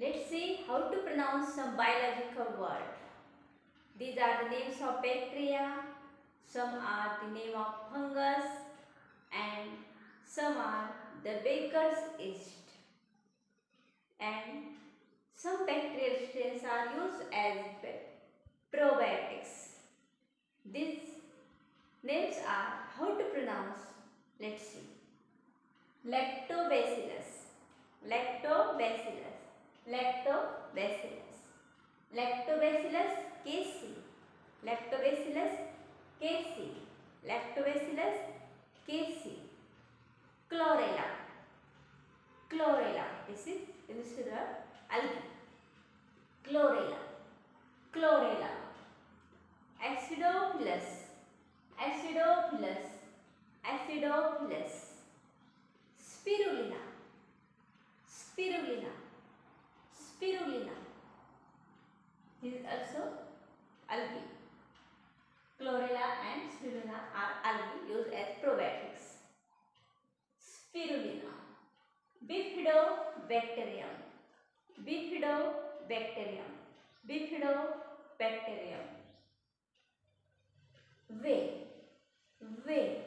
Let's see how to pronounce some biological words. These are the names of bacteria, some are the name of fungus and some are the baker's yeast. And some bacterial strains are used as probiotics. These names are how to pronounce. Let's see. Lactobacillus, Lactobacillus casei, Lactobacillus casei, Lactobacillus casei, Chlorella, Chlorella. This is this is the algae. Chlorella, Chlorella, Acidophilus, Acidophilus, Acidophilus. spirulina spirulina spirulina this is also algae chlorella and spirulina are algae used as probiotics spirulina bifidobacterium bifidobacterium bifidobacterium way way